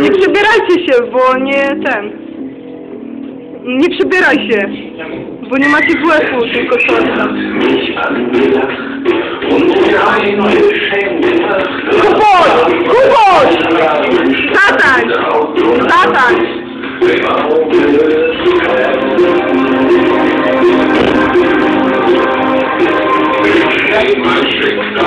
Nie przybierajcie się, bo nie ten. Nie przybieraj się, bo nie macie WF-u, tylko coś tam. Thank you.